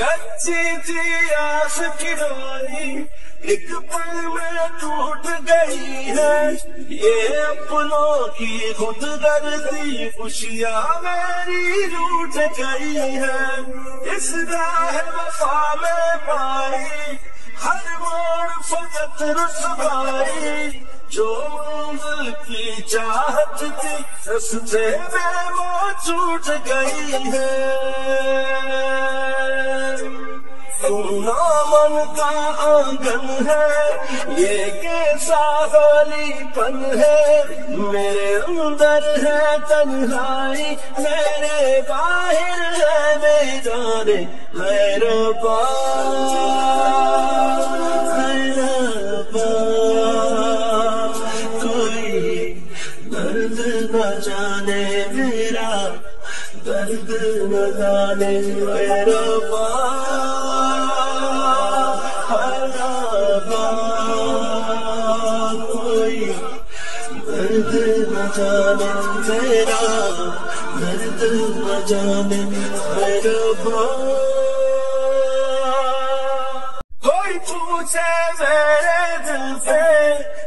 کچی تھی آس کی ڈوری ایک پل میں ٹوٹ گئی ہے۔ یہ اپنوں کی خود گردی خوشیاں میری روٹ گئی ہے۔ اس راہ وفا میں پائی، ہر موڑ فقط رسوائی۔ جو منزل کی چاہت تھی، رستے میں وہ چھوٹ گئی ہے۔ سونا کا آنگن ہے، یہ کیسا ہولی پن ہے؟ میرے اندر ہے تنہائی، میرے باہر ہے میدان خیر با کوئی درد نہ جانے میرا درد نہ جانے میرا با جانے، میرا درد نہ جانے میرا کوئی پوچھے میرے دل سے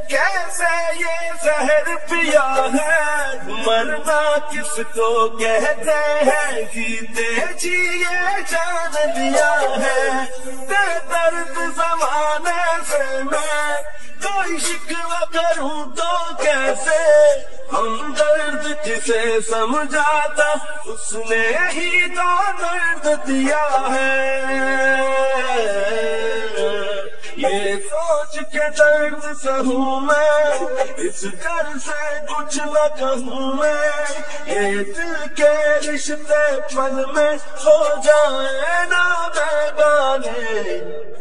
کیسے یہ زہر پیا ہے؟ مرنا کس کو کہتے ہیں؟ جیتے جی یہ جان لیا ہے۔ بے درد زمانے سے میں کوئی شکوہ کروں تو کیسے؟ ہم درد جسے سمجھاتا، اس نے ہی تو درد دیا ہے۔ یہ سوچ کے درد سہوں میں، اس گھر سے کچھ نہ کہوں میں۔ یہ دل کے رشتے پل میں ہو جائے نا بیگانے